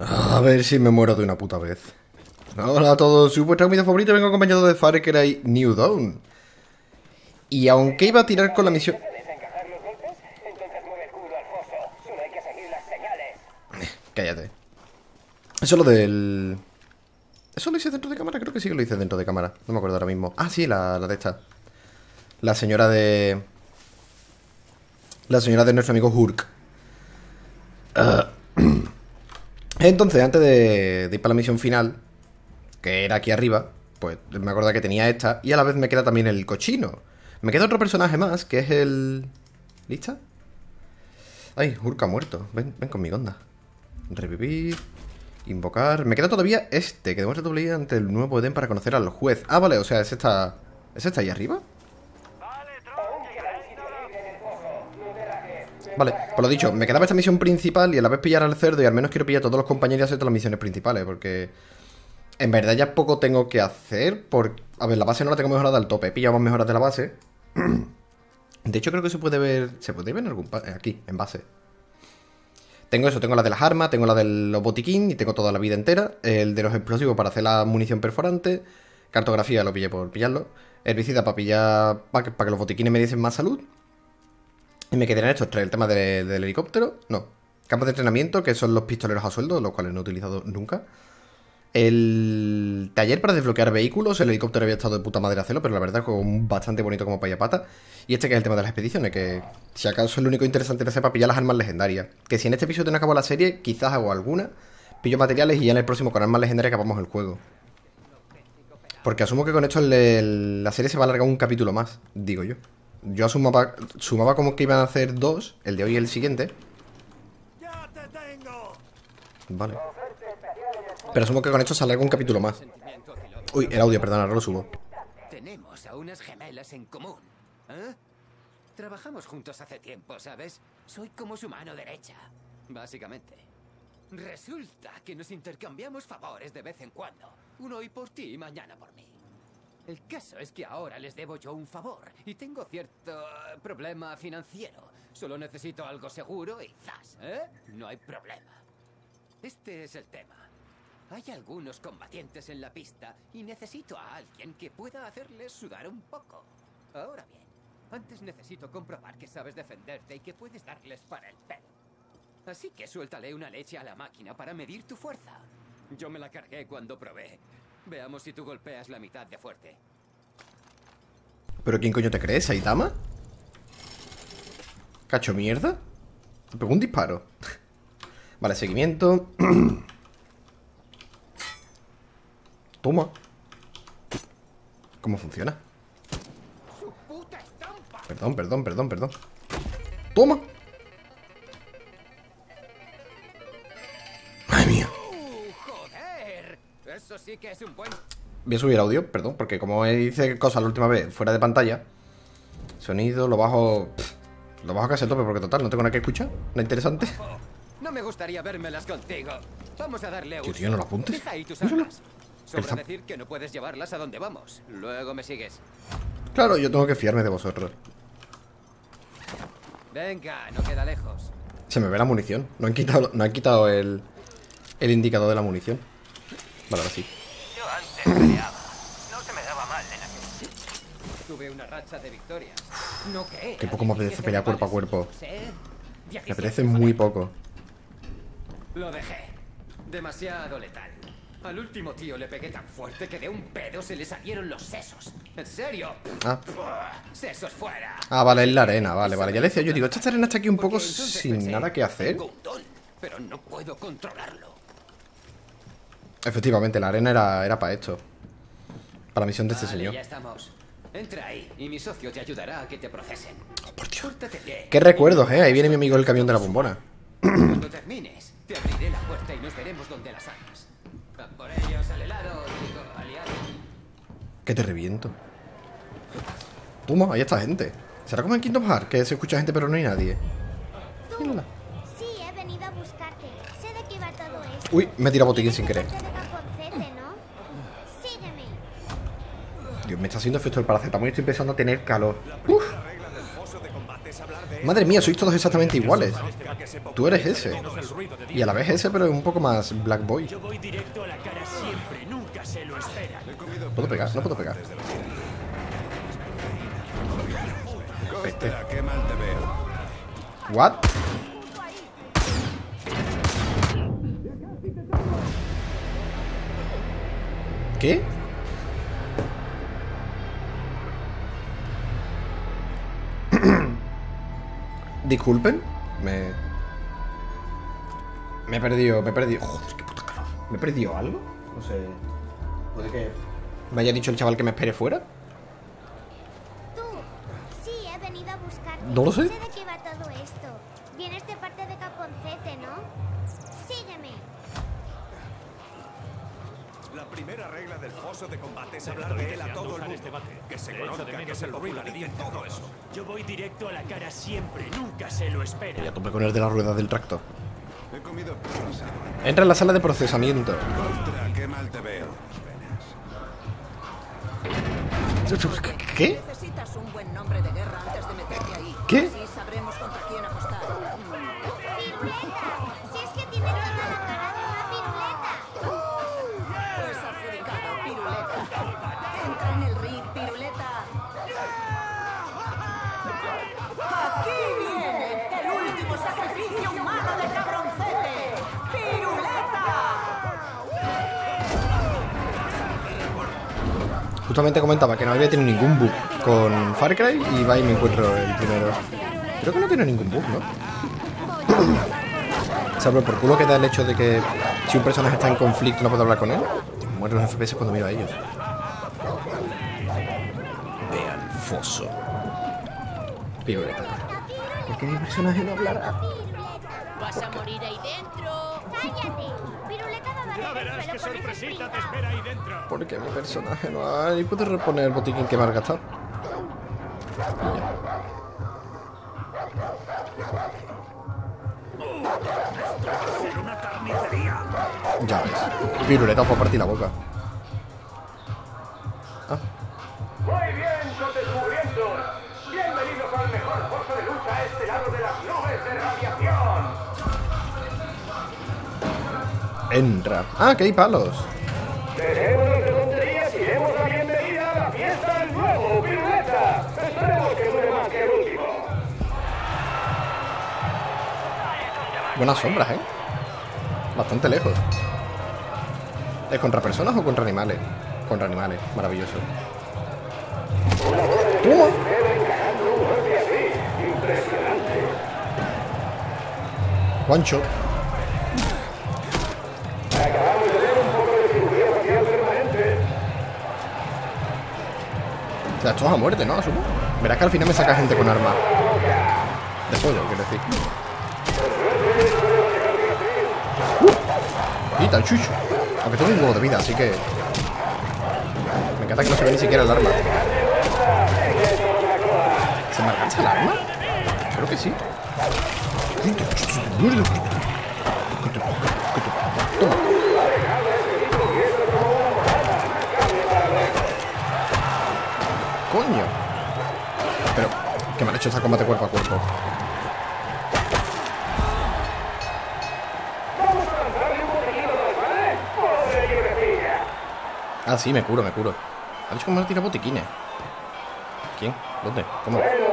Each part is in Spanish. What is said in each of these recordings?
A ver si me muero de una puta vez. Hola a todos, soy vuestra comida favorita, vengo acompañado de Far Cry New Dawn. Y aunque iba a tirar con la misión... Cállate. Eso es lo del... ¿Eso lo hice dentro de cámara? Creo que sí que lo hice dentro de cámara. No me acuerdo ahora mismo. Ah, sí, la, la de esta. La señora de... La señora de nuestro amigo Hurk. Ah. Entonces, antes de, de ir para la misión final, que era aquí arriba, pues me acuerdo que tenía esta. Y a la vez me queda también el cochino. Me queda otro personaje más, que es el... ¿Lista? Ay, Hurk ha muerto. Ven, ven conmigo, onda. Revivir. Invocar. Me queda todavía este, que demuestra tu ante el nuevo Edén para conocer al juez. Ah, vale, o sea, es esta. ¿Es esta ahí arriba? Vale, por lo dicho, me quedaba esta misión principal y a la vez pillar al cerdo y al menos quiero pillar a todos los compañeros y hacer todas las misiones principales, porque en verdad ya poco tengo que hacer. Por... A ver, la base no la tengo mejorada al tope, he pillado más mejoras de la base. De hecho, creo que se puede ver. Se puede ver en algún. Aquí, en base. Tengo eso, tengo la de las armas, tengo la de los botiquín y tengo toda la vida entera. El de los explosivos para hacer la munición perforante. Cartografía lo pillé por pillarlo. Herbicida para pillar. para que, para que los botiquines me diesen más salud. Y me quedarían estos tres. El tema de- del helicóptero. No. Campos de entrenamiento, que son los pistoleros a sueldo, los cuales no he utilizado nunca. El taller para desbloquear vehículos. El helicóptero había estado de puta madre hacerlo, pero la verdad es bastante bonito como paya pata. Y este que es el tema de las expediciones, que si acaso es lo único interesante de sepa pillar las armas legendarias. Que si en este episodio no acabo la serie, quizás hago alguna. Pillo materiales y ya en el próximo con armas legendarias acabamos el juego. Porque asumo que con esto la serie se va a alargar un capítulo más, digo yo. Yo asumaba, sumaba como que iban a hacer dos, el de hoy y el siguiente. Vale. Pero asumo que con esto se alarga un capítulo más. Uy, el audio, perdón, ahora lo subo. Tenemos a unas gemelas en común. ¿eh? Trabajamos juntos hace tiempo, ¿sabes? Soy como su mano derecha, básicamente. Resulta que nos intercambiamos favores de vez en cuando. Uno hoy por ti y mañana por mí. El caso es que ahora les debo yo un favor y tengo cierto eh, problema financiero. Solo necesito algo seguro y ¡zas! ¿eh? No hay problema. Este es el tema. Hay algunos combatientes en la pista y necesito a alguien que pueda hacerles sudar un poco. Ahora bien, antes necesito comprobar que sabes defenderte y que puedes darles para el pelo. Así que suéltale una leche a la máquina para medir tu fuerza. Yo me la cargué cuando probé. Veamos si tú golpeas la mitad de fuerte. ¿Pero quién coño te crees, Saitama? ¿Cacho mierda? Te pegó un disparo. Vale, seguimiento. Toma. ¿Cómo funciona? Perdón, perdón, perdón, perdón. Toma. Madre mía. Eso sí que es un buen... Voy a subir audio, perdón, porque como hice cosas la última vez fuera de pantalla, sonido lo bajo. pff, lo bajo casi al tope porque total, no tengo nada que escuchar. No interesante. No me gustaría contigo. Vamos a darle a Tío, uso. tío, no lo apuntes. Deja ahí tus Míralo. armas. Sobra Está- decir que no puedes llevarlas a donde vamos. Luego me sigues. Claro, yo tengo que fiarme de vosotros. Venga, no queda lejos. Se me ve la munición. No han quitado, no han quitado el, el indicador de la munición. Vale, ahora sí. Yo antes peleaba. No se me daba mal. Tuve una racha de victorias. No que Qué poco me apetece pelear cuerpo a cuerpo. Me Me apetece muy poco. Lo dejé. Demasiado letal. Al último tío le pegué tan fuerte que de un pedo se le salieron los sesos. ¿En serio? Ah, Sesos fuera. ah, vale, es la arena, vale, vale. Ya le decía yo, digo, esta arena está aquí un poco sin nada que hacer. Tengo un don, pero no puedo controlarlo. Efectivamente, la arena era, era para esto. Para la misión de este Vale, señor. ya estamos. Entra ahí y mi socio te ayudará a que te procesen. Oh, por Dios. Qué recuerdos, eh. Ahí viene mi amigo el camión de la bombona. Cuando termines, te abriré la puerta y nos veremos donde las armas. A por ellos, al helado, digo, aliado. Que te reviento. Toma, ahí está gente. ¿Será como en Kingdom Hearts? Que se escucha gente pero no hay nadie. Mírala. Uy, me he tirado botiquín sin querer. Dios, me está haciendo efecto el paracetamol y estoy empezando a tener calor. Uf. Madre mía, sois todos exactamente iguales. Tú eres ese. Y a la vez ese, pero un poco más Black Boy. ¿Puedo pegar? No puedo pegar. Costa, qué mal te veo. ¿What? ¿Qué? Disculpen, me... Me he perdido, me he perdido... Joder, qué puta calor. ¿Me he perdido algo? No sé... ¿Puede que me haya dicho el chaval que me espere fuera? Tú. Sí, he venido a buscarte. No lo sé. Sé de qué va todo esto. Vienes de parte de Caponcete, ¿no? La primera regla del foso de combate es hablar de él a todo el mundo. Que se conozca que es el ruido y todo eso. Yo voy directo a la cara siempre, nunca se lo Y a esperan. tope con el de las ruedas del. He comido ahora. Entra en la sala de procesamiento. Costa, qué mal te veo. ¿Qué? Necesitas un Justamente comentaba que no había tenido ningún bug con Far Cry y va y me encuentro el primero. Creo que no tiene ningún bug, ¿no? Salvo por culo que da el hecho de que si un personaje está en conflicto no puedo hablar con él. Mueren los FPS cuando miro a ellos. Vean, foso. Piruleta. ¿Por qué mi personaje no hablará? Vas a morir ahí dentro. ¡Cállate! Piruleta va a Ya barrer el verás suelo qué con ese sorpresita te pringao. espera ahí dentro. Porque mi personaje no hay. Puedo reponer el botiquín que me has gastado. Ya ves. Piruleta para partir la boca. Entra. Ah, que hay palos. Dejémonos de tonterías y demos la bienvenida a la fiesta del nuevo Piruleta. Esperemos que dure más que el último. Buenas sombras, ¿eh? Bastante lejos. ¿Es contra personas o contra animales? Contra animales, maravilloso. ¡Toma! One shot. Sea, esto es a muerte, ¿no? Asumo. Verás que al final me saca gente con armas. De fuego, quiero decir. Quita el chucho. Aunque tengo un huevo de vida, así que. Me encanta que no se ve ni siquiera el arma. ¿Se me alcanza el arma? Creo que sí. Coño. Pero, ¿qué me han hecho esta combate cuerpo a cuerpo? Ah, sí, me curo, me curo. Ha dicho que me ha tirado botiquines. ¿Quién? ¿Dónde? ¿Cómo? Bueno.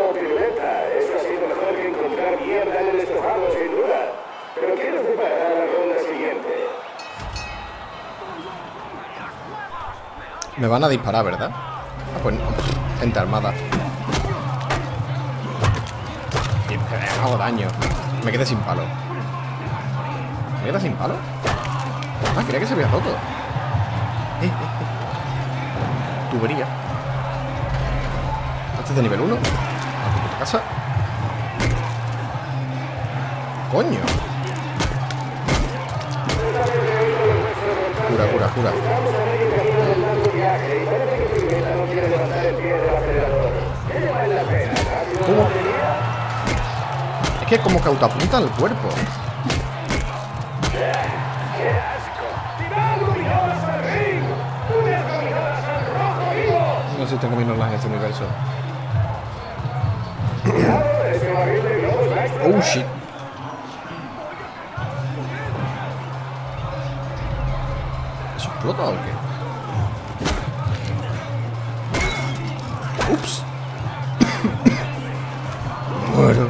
Me van a disparar, ¿verdad? Ah, pues no. Gente armada. Y me hago daño. Me quedé sin palo. ¿Me quedé sin palo? Ah, quería que se había roto. Eh, eh, eh. Tubería. Este es de nivel 1. A casa. Coño. Cura, cura, cura. Es que como que autoapunta al cuerpo. No sé si tengo minolas en este universo. Oh shit. ¿Eso explota o qué? Ups. Muero.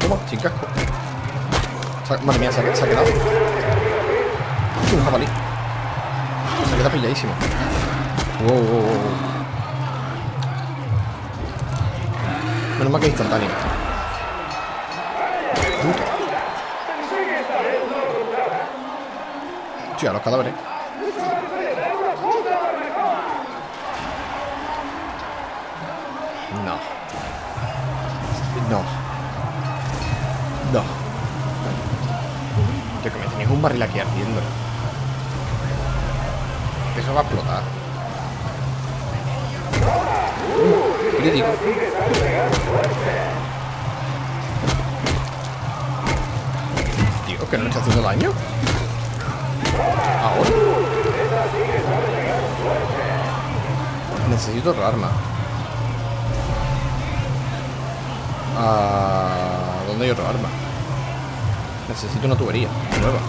Toma, sin casco. Madre mía, se ha, quedado. Un jabalí. Se ha quedado pilladísimo. Wow, wow, wow. Menos mal que es instantáneo. Puto. Hostia, los cadáveres. No. Que me tenéis un barril aquí ardiendo. Eso va a explotar. Crítico. Tío, que no le está haciendo daño. Ahora. Necesito otro arma. Ah, ¿Dónde hay otro arma? Necesito una tubería nueva.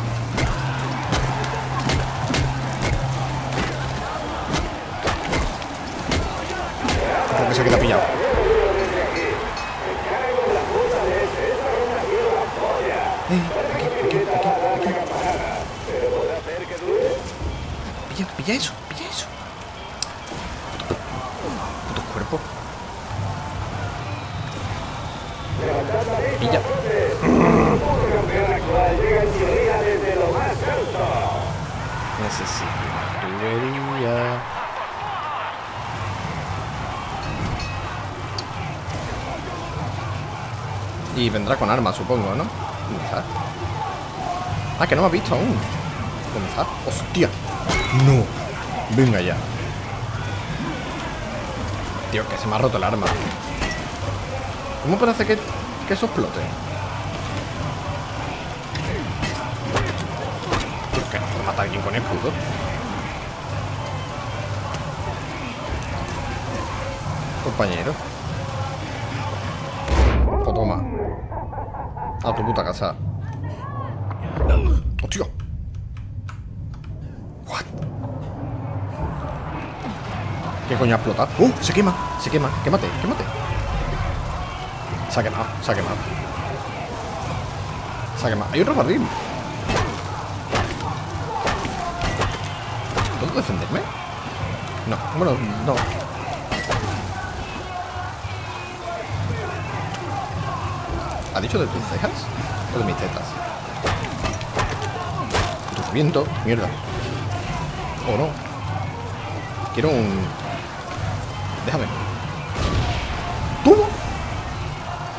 Creo que se. Eh, aquí, aquí, aquí, aquí. Pilla eso. Puto cuerpo. Pilla. Necesito una tubería. Y vendrá con armas, supongo, ¿no? ¿Dónde está? Ah, que no me ha visto aún. ¿Dónde está? ¡Hostia! ¡No! Venga ya. Tío, que se me ha roto el arma. ¿Cómo parece que, que eso explote? Alguien con escudo. Compañero. O toma. A tu puta casa. ¡Hostia! ¿Qué coño ha explotado? ¡Uh! Se quema, se quema. Quémate, quémate. Se ha quemado, se ha quemado. Se ha quemado. Hay otro barril. Defenderme? No, bueno, no. ¿Ha dicho de tus cejas? ¿O de mis tetas? Tu viento, mierda. ¿O no? Quiero un... Déjame.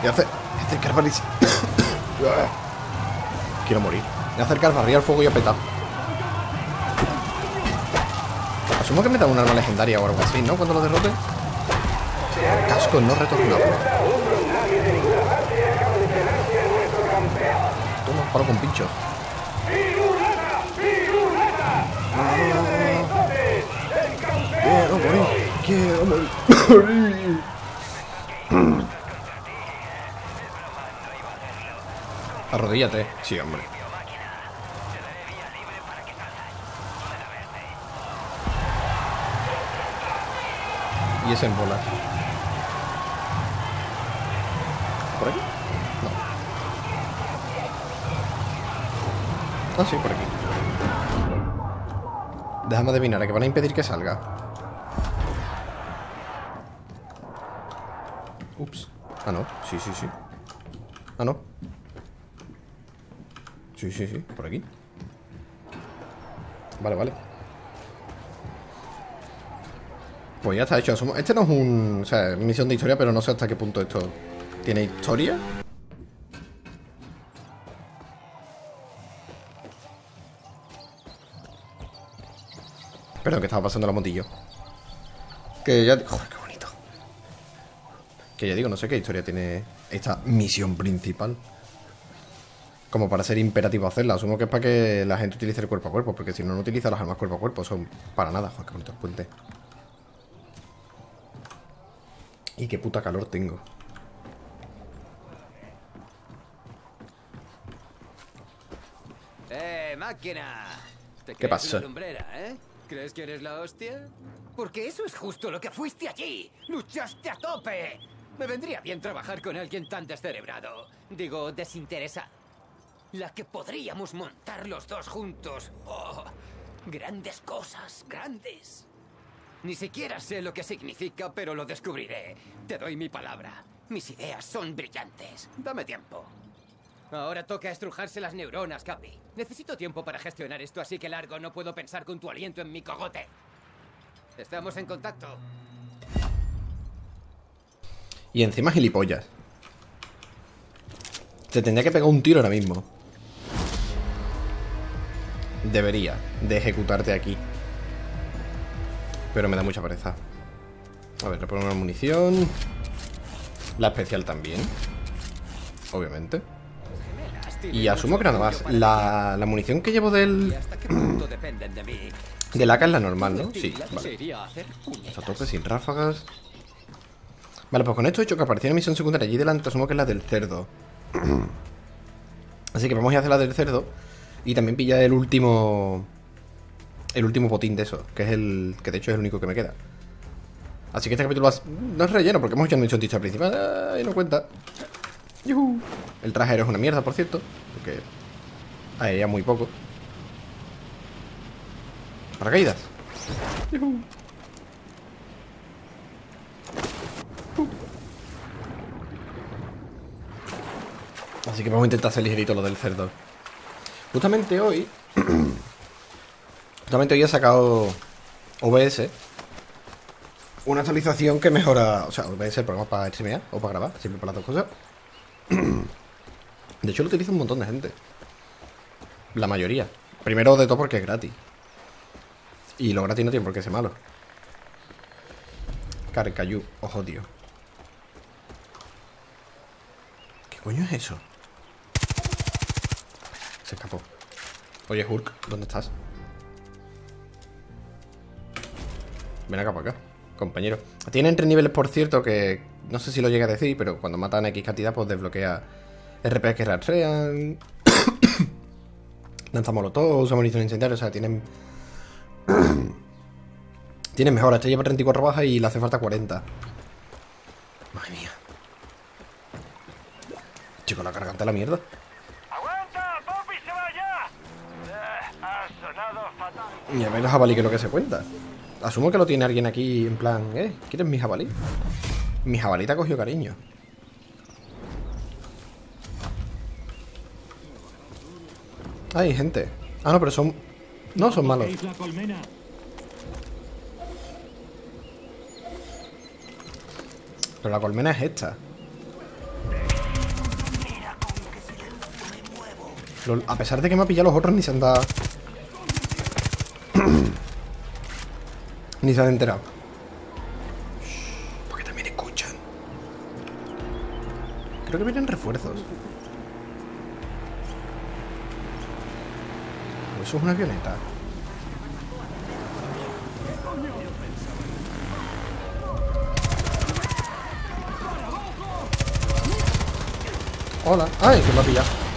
A hacer... Voy a acercar barril... Quiero morir. A acercar barril al fuego y a petar. Asumo que me da un arma legendaria o algo así, ¿no? Cuando lo derrote. Casco no retornable. Toma, paro con pincho. Quiero morir, quiero morir. Arrodíllate. Sí, hombre. Y es en bolas. ¿Por aquí? No. Ah, sí, por aquí. Déjame adivinar, ¿a que van a impedir que salga? Ups. Ah, no. Sí, sí, sí. Ah, no. Sí, sí, sí. Por aquí. Vale, vale. Pues ya está hecho. Este no es un... O sea, misión de historia, pero no sé hasta qué punto esto tiene historia. Perdón, que estaba pasando la motillo. Que ya... Joder, qué bonito. Que ya digo, no sé qué historia tiene esta misión principal. Como para ser imperativo hacerla. Asumo que es para que la gente utilice el cuerpo a cuerpo, porque si no, no utiliza las armas cuerpo a cuerpo. Son para nada. Joder, qué bonito el puente. Y qué puta calor tengo. ¡Eh, máquina! ¿Te ¿Qué lumbrera, eh? ¿Crees que eres la hostia? Porque eso es justo lo que fuiste allí. ¡Luchaste a tope! Me vendría bien trabajar con alguien tan descerebrado. Digo, desinteresado. La que podríamos montar los dos juntos. ¡Oh! Grandes cosas, grandes. Ni siquiera sé lo que significa, pero lo descubriré. Te doy mi palabra. Mis ideas son brillantes. Dame tiempo. Ahora toca estrujarse las neuronas, Capi. Necesito tiempo para gestionar esto, así que largo no puedo pensar con tu aliento en mi cogote. Estamos en contacto. Y encima gilipollas. Te tendría que pegar un tiro ahora mismo. Debería de ejecutarte aquí. Pero me da mucha pereza. A ver, reponer una munición. La especial también. Obviamente. Y asumo que nada más. La, la munición que llevo del. Del AK es la normal, ¿no? Sí, vale. a tope, sin ráfagas. Vale, pues con esto he hecho que aparecía una misión secundaria allí delante, asumo que es la del cerdo. Así que vamos a hacer la del cerdo. Y también pillar el último. El último botín de eso, que es el. que de hecho es el único que me queda. Así que este capítulo va- no es relleno, porque hemos hecho una misión dicha principal. Ay, no cuenta. El traje aéreo es una mierda, por cierto. Porque. Aérea muy poco. Paracaídas. Yujú. Así que vamos a intentar hacer ligerito lo del cerdo. Justamente hoy. justamente hoy he sacado OBS. Una actualización que mejora. O sea, OBS el programa para streamear o para grabar, siempre para las dos cosas. De hecho, lo utiliza un montón de gente. La mayoría. Primero de todo porque es gratis. Y lo gratis no tiene por qué ser malo. Carcayú, ojo, tío. ¿Qué coño es eso? Se escapó. Oye, Hulk, ¿dónde estás? Ven acá para acá, compañero. Tienen tres niveles, por cierto, que no sé si lo llega a decir, pero cuando matan X cantidad, pues desbloquea RP que rastrean. Lanza molotov, usa munición incendiaria, o sea, tienen. tienen mejor. Este lleva 34 bajas y le hace falta 40. Madre mía. Chico, la garganta de la mierda. ¡Aguanta! ¡Poppy se! Eh, ha sonado fatal. Y a ver el jabalí que es lo que se cuenta. Asumo que lo tiene alguien aquí en plan, ¿eh? ¿Quieres mi jabalí? Mi jabalí te ha cogido cariño. Hay gente. Ah, no, pero son. No, son malos. Pero la colmena es esta. Lol, A pesar de que me ha pillado los otros, ni se han dado. Ni se han enterado. Shh, Porque también escuchan. Creo que vienen refuerzos. ¿O eso es una avioneta? Hola. ¡Ay, que me ha pillado!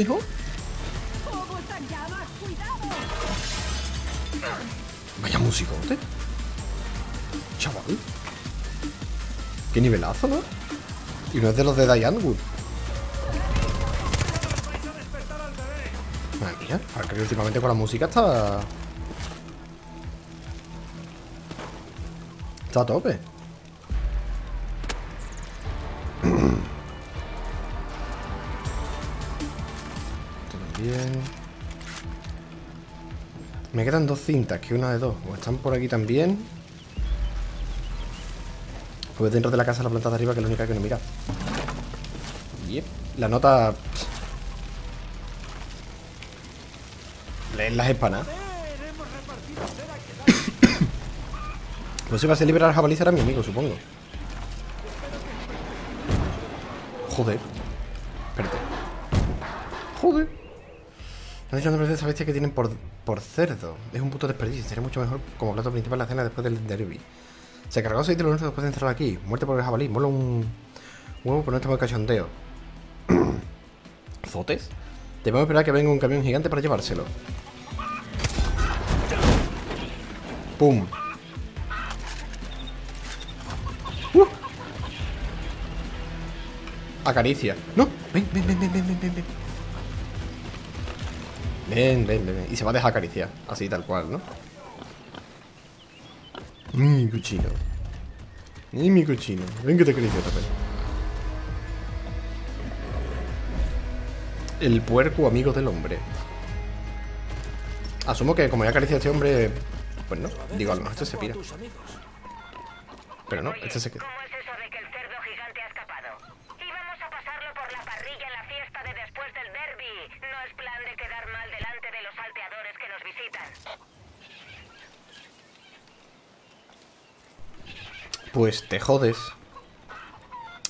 ¿No? Vaya musicote. Chaval. Qué nivelazo, ¿no? Y no es de los de Diane Wood. Madre mía, ahora que últimamente con la música está. Está a tope. Me quedan dos cintas, que una de dos. O están por aquí también. Pues dentro de la casa, la planta de arriba, que es la única que no mira. Yep. La nota. Leen las espanas. Pues si va a ser liberar al jabalí será mi amigo, supongo. Joder. Han hecho de esa bestia que tienen por, por cerdo. Es un puto desperdicio. Sería mucho mejor como plato principal la cena después del derby. Se cargó seis de los después de entrar aquí. Muerte por el jabalí. Mola un huevo, pero no estamos de cachondeo. ¿Zotes? Debemos esperar que venga un camión gigante para llevárselo. ¡Pum! ¡Uh! Acaricia. ¡No! Ven, ven, ven, ven, ven, ven, ven. Ven. Ven, ven. Y se va a dejar acariciar. Así, tal cual, ¿no? Mi cuchillo. Ni mi cuchillo. Ven que te acaricio también. El puerco amigo del hombre. Asumo que como ya acaricia a este hombre. Pues no. Digo, a lo este se pira. Pero no, este se queda. ¿Cómo es eso de que el cerdo gigante ha escapado? Íbamos a pasarlo por la parrilla en la fiesta de después del derby. No es plan de quedar mal delante de los salteadores que nos visitan. Pues te jodes.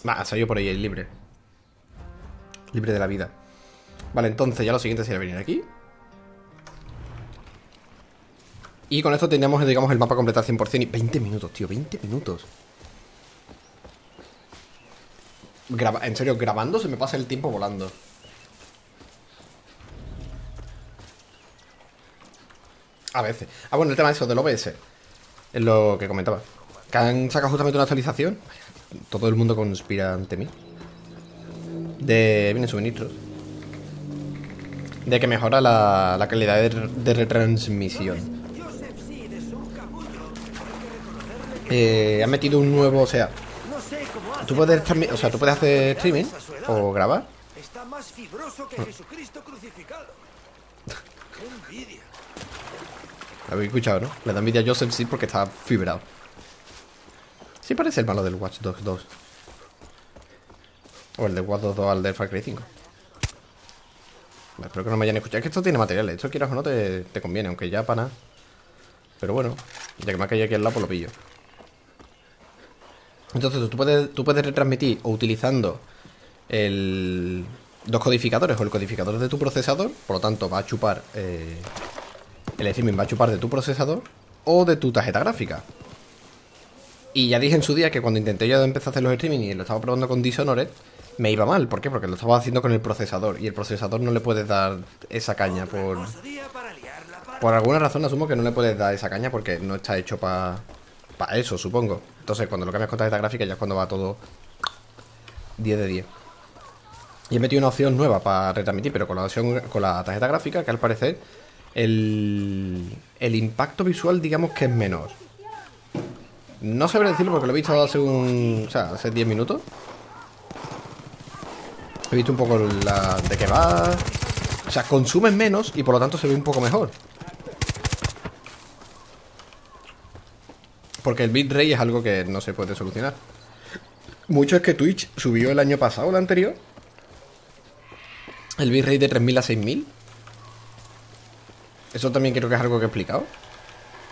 Va, ha salido por ahí el libre. Libre de la vida. Vale, entonces ya lo siguiente sería venir aquí. Y con esto teníamos, digamos, el mapa completado al 100% y 20 minutos, tío, 20 minutos. En serio, grabando se me pasa el tiempo volando. A veces. Ah, bueno, el tema de eso, del OBS. Es lo que comentaba. Que han sacado justamente una actualización. Todo el mundo conspira ante mí. De. Vienen suministros. De que mejora la, la calidad de, retransmisión. Eh, han metido un nuevo, o sea, tú puedes, o sea, tú puedes hacer streaming o grabar. Está más fibroso que Jesucristo crucificado. Lo habéis escuchado, ¿no? Le da envidia a Joseph sí porque está fibrado. Sí parece el malo del Watch Dogs 2. O el de Watch Dogs 2 al del Far Cry 5. Vale, espero que no me hayan escuchado. Es que esto tiene materiales. Esto quieras o no te, te conviene, aunque ya para nada. Pero bueno, ya que me ha caído aquí al lado, pues lo pillo. Entonces tú puedes, tú puedes retransmitir o utilizando el, dos codificadores o el codificador de tu procesador. Por lo tanto, va a chupar... eh, el streaming va a chupar de tu procesador o de tu tarjeta gráfica. Y ya dije en su día que cuando intenté yo empezar a hacer los streaming y lo estaba probando con Dishonored, me iba mal. ¿Por qué? Porque lo estaba haciendo con el procesador. Y el procesador no le puedes dar esa caña por... Por alguna razón asumo que no le puedes dar esa caña porque no está hecho para para eso, supongo. Entonces cuando lo cambias con tarjeta gráfica ya es cuando va todo 10 de 10. Y he metido una opción nueva para retransmitir, pero con la opción con la tarjeta gráfica, que al parecer el, el impacto visual digamos que es menor. No sabré decirlo porque lo he visto hace un. O sea, hace 10 minutos. He visto un poco la, de qué va. O sea, consumen menos y por lo tanto se ve un poco mejor. Porque el bitrate es algo que no se puede solucionar. Mucho es que Twitch subió el año pasado, el anterior. El bitrate de 3000 a 6000. Eso también creo que es algo que he explicado.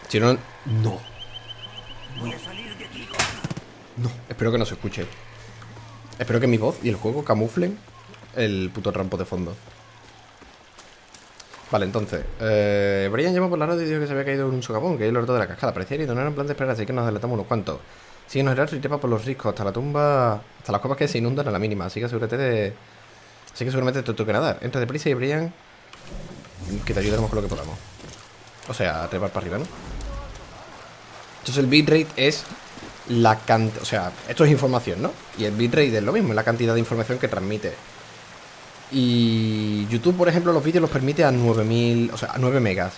Si no. No. No, espero que no se escuche. Espero que mi voz y el juego camuflen el puto rampo de fondo. Vale, entonces, eh, Brian llamó por la radio y dijo que se había caído un socavón, que es el orto de la cascada. Parecía herido, no era en plan de esperar, así que nos adelantamos unos cuantos. Síguenos rastro y trepa por los riscos, hasta la tumba, hasta las cuevas que se inundan a la mínima, así que asegúrate de... Así que seguramente te toque nadar. Entra deprisa y Brian, que te ayudaremos con lo que podamos. O sea, trepar para arriba, ¿no? Entonces el bitrate es la cantidad... O sea, esto es información, ¿no? Y el bitrate es lo mismo, es la cantidad de información que transmite. Y YouTube, por ejemplo, los vídeos los permite a 9000, o sea, a 9 megas.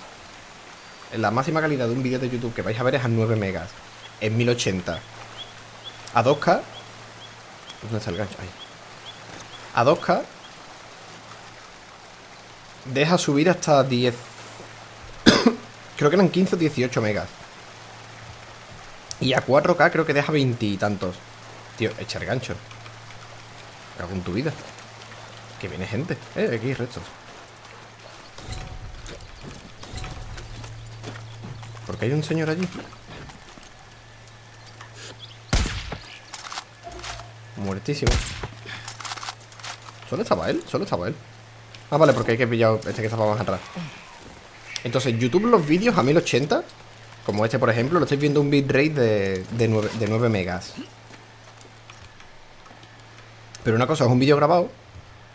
La máxima calidad de un vídeo de YouTube que vais a ver es a 9 megas. En 1080. A 2K. ¿Dónde está el gancho? Ahí. A 2K. Deja subir hasta 10. creo que eran 15 o 18 megas. Y a 4K creo que deja 20 y tantos. Tío, echa el gancho. Cago en tu vida. Que viene gente. Eh, aquí hay restos. ¿Por qué hay un señor allí? Muertísimo. ¿Solo estaba él? Solo estaba él. Ah, vale, porque hay que pillar este que estaba más atrás. Entonces, YouTube los vídeos a 1080, como este por ejemplo, lo estáis viendo un bitrate de, de, 9, de 9 megas. Pero una cosa es un vídeo grabado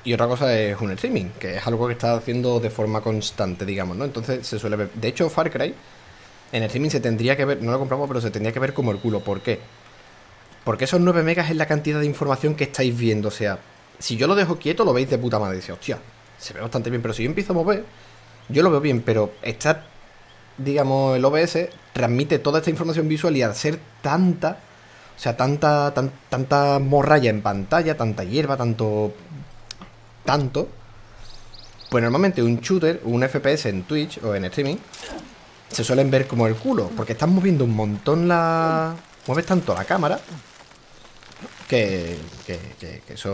y otra cosa es un streaming, que es algo que está haciendo de forma constante, digamos, ¿no? Entonces se suele ver. De hecho, Far Cry en el streaming se tendría que ver, no lo compramos, pero se tendría que ver como el culo. ¿Por qué? Porque esos 9 megas es la cantidad de información que estáis viendo. O sea, si yo lo dejo quieto, lo veis de puta madre. Dice, hostia, se ve bastante bien. Pero si yo empiezo a mover, yo lo veo bien. Pero está, digamos, el OBS transmite toda esta información visual y al ser tanta, o sea, tanta, tan- tanta morralla en pantalla, tanta hierba, tanto. tanto. Pues normalmente un shooter, un FPS en Twitch o en streaming, se suelen ver como el culo. Porque estás moviendo un montón la. Mueves tanto la cámara. Que, que, que- eso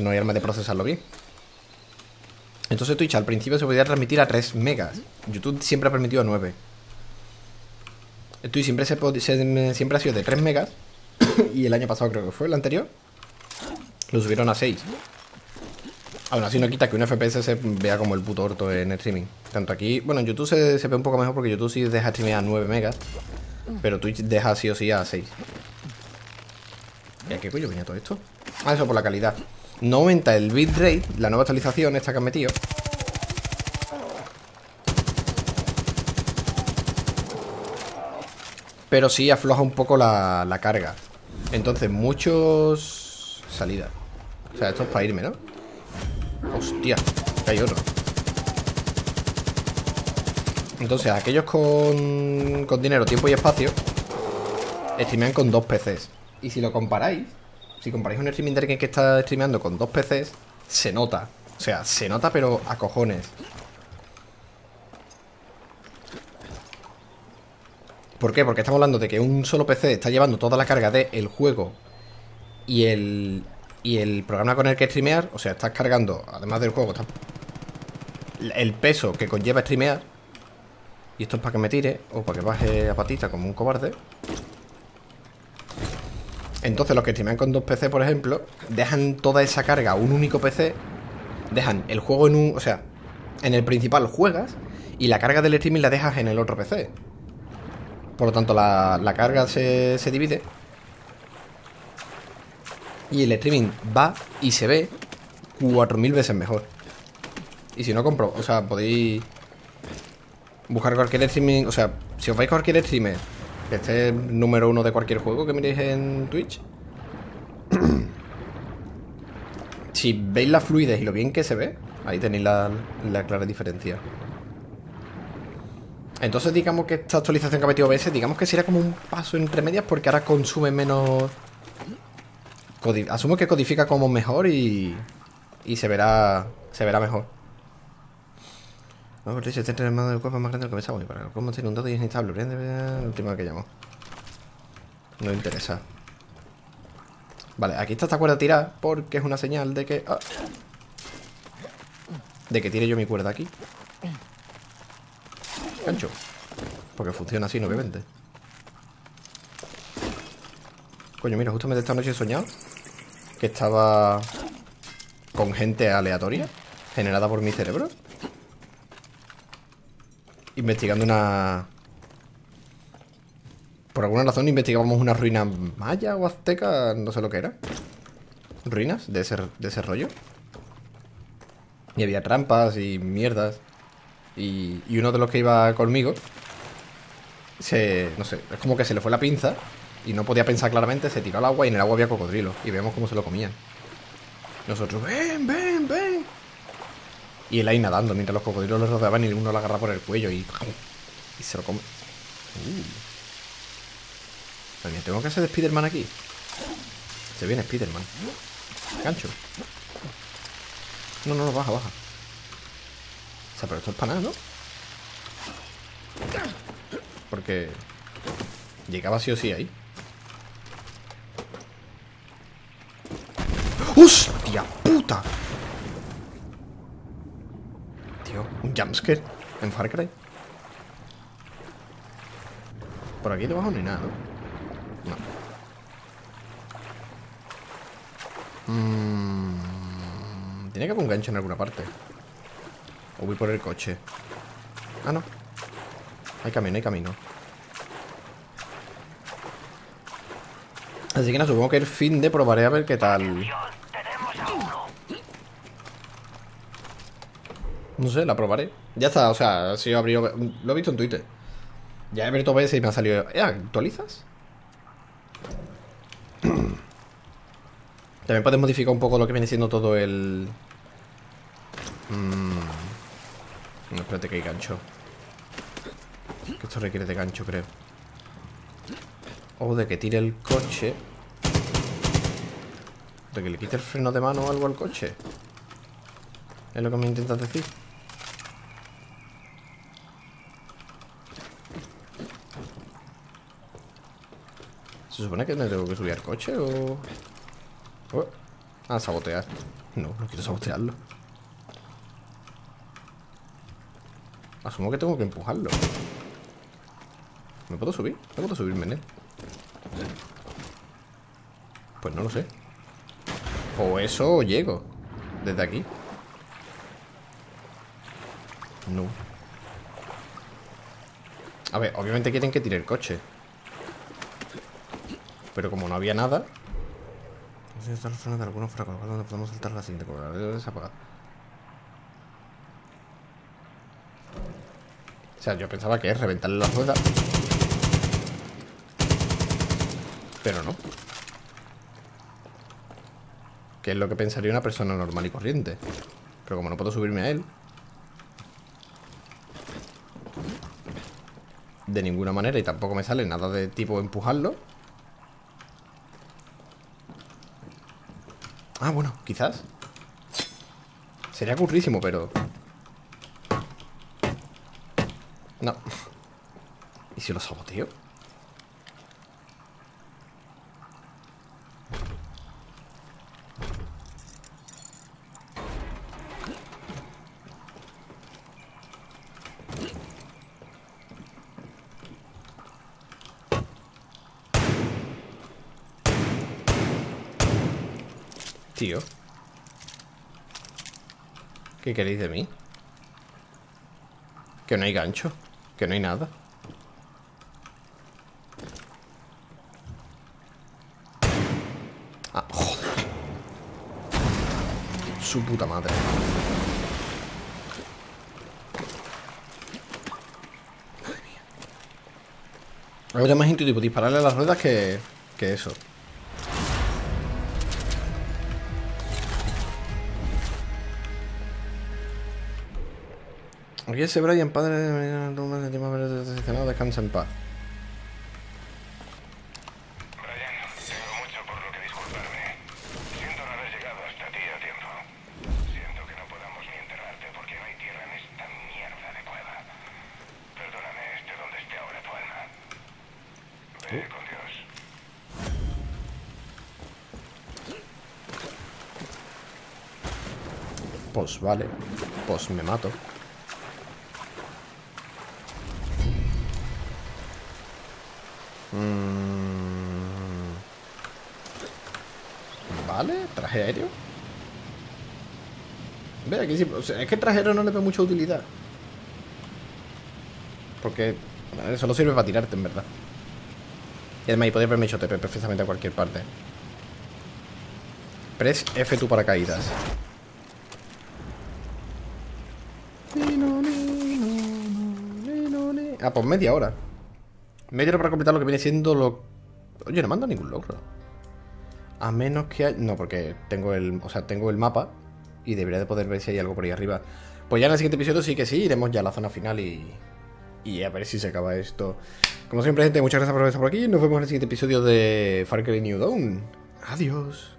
no hay arma de procesarlo bien. Entonces Twitch al principio se podía transmitir a 3 megas. YouTube siempre ha permitido a 9. Twitch siempre, ha sido de 3 megas. y el año pasado creo que fue el anterior. Lo subieron a 6. Aún así no quita que un FPS se vea como el puto orto en streaming. Tanto aquí, bueno, en YouTube se, se ve un poco mejor porque YouTube sí deja streamear a 9 megas. Pero Twitch deja sí o sí a 6. ¿Y a qué coño venía todo esto? Ah, eso por la calidad. No aumenta el bitrate, la nueva actualización esta que han metido. Pero sí afloja un poco la, la carga. Entonces, muchos... Salida. O sea, esto es para irme, ¿no? Hostia, que hay otro. Entonces, aquellos con, con dinero, tiempo y espacio, streamean con dos PCs. Y si lo comparáis, si comparáis un streaming de alguien que está streameando con dos PCs, se nota. O sea, se nota, pero a cojones. ¿Por qué? Porque estamos hablando de que un solo PC está llevando toda la carga del juego y el, y el programa con el que streamear. O sea, estás cargando, además del juego, el peso que conlleva streamear. Y esto es para que me tire o para que baje a patita como un cobarde. Entonces los que streamean con dos PC, por ejemplo, dejan toda esa carga a un único PC. Dejan el juego en un... O sea, en el principal juegas y la carga del streaming la dejas en el otro PC. Por lo tanto, la, la carga se, se divide. Y el streaming va y se ve 4.000 veces mejor. Y si no compro, o sea, podéis buscar cualquier streaming. O sea, si os vais cualquier streamer que esté número uno de cualquier juego que miréis en Twitch. si veis la fluidez y lo bien que se ve, ahí tenéis la, la clara diferencia. Entonces digamos que esta actualización que ha metido OBS, digamos que sería como un paso entre medias porque ahora consume menos... Asumo que codifica como mejor y... Y se verá... Se verá mejor. No, porque este el mando del cuerpo más grande de lo que pensaba. Y para el cómo tiene un dedo y es inestable. Prende, el último que llamo. No interesa. Vale, aquí está esta cuerda tirada porque es una señal de que... ah, de que tire yo mi cuerda aquí. Gancho. Porque funciona así, obviamente. Coño, mira, justamente esta noche he soñado que estaba con gente aleatoria generada por mi cerebro. Investigando una... Por alguna razón investigábamos una ruina maya o azteca, no sé lo que era. Ruinas de ese, rollo. Y había trampas y mierdas. Y, uno de los que iba conmigo se, no sé, es como que se le fue la pinza y no podía pensar claramente, se tiró al agua y en el agua había cocodrilo y vemos cómo se lo comían. Nosotros, ven, ven. Y él ahí nadando mientras los cocodrilos lo rodeaban y uno lo agarra por el cuello y, y se lo come. Uh. Mía, ¿Tengo que hacer de Spiderman aquí? Se viene Spiderman. Gancho. No, no, no, baja, baja. O sea, pero esto es para nada, ¿no? Porque llegaba sí o sí ahí. ¡Hostia puta! Un jumpscare en Far Cry. Por aquí debajo no hay nada, ¿no? No. Mm, Tiene que haber un gancho en alguna parte. O voy por el coche. Ah, no. Hay camino, hay camino. Así que nada, supongo que el fin de probaré a ver qué tal. No sé, la probaré. Ya está, o sea, si yo abrió. Lo he visto en Twitter. Ya he abierto veces y me ha salido. ¿Eh, ¿Actualizas? También puedes modificar un poco lo que viene siendo todo el. Mm. No, espérate que hay gancho. Que esto requiere de gancho, creo. O de que tire el coche. De que le quite el freno de mano o algo al coche. Es lo que me intentas decir. ¿Se supone que me tengo que subir al coche o...? Ah, sabotear. No, no quiero sabotearlo. Asumo que tengo que empujarlo. ¿Me puedo subir? ¿Me puedo subirme en él? Pues no lo sé. O eso o llego. Desde aquí. No. A ver, obviamente quieren que tire el coche. Pero como no había nada... No sé si está los de algunos fracos donde podemos saltar la siguiente curva. Desapagar. O sea, yo pensaba que es reventarle la rueda. Pero no. Que es lo que pensaría una persona normal y corriente. Pero como no puedo subirme a él. De ninguna manera y tampoco me sale nada de tipo empujarlo. Ah, bueno, quizás. Sería currísimo, pero... No. ¿Y si lo saboteo? Tío. ¿Qué queréis de mí? Que no hay gancho. Que no hay nada. Ah, joder. Su puta madre. Mía. Habría más intuitivo dispararle a las ruedas que, que eso. Cueva. Perdóname, esté donde esté ahora tu alma. Ve con Dios. Pues vale. Pues me mato. Mm. Vale, traje aéreo. Ve, aquí sí. o sea, es que el traje aéreo no le veo mucha utilidad. Porque eh, solo sirve para tirarte, en verdad. Y además, y podéis haberme hecho TP perfectamente a cualquier parte. Press F tu paracaídas. Ah, pues media hora. Media para completar lo que viene siendo lo... Oye, no manda ningún logro. A menos que... hay- No, porque tengo el... O sea, tengo el mapa y debería de poder ver si hay algo por ahí arriba. Pues ya en el siguiente episodio sí que sí, iremos ya a la zona final y... Y a ver si se acaba esto. Como siempre, gente, muchas gracias por estado por aquí. Nos vemos en el siguiente episodio de Far Cry New Dawn. Adiós.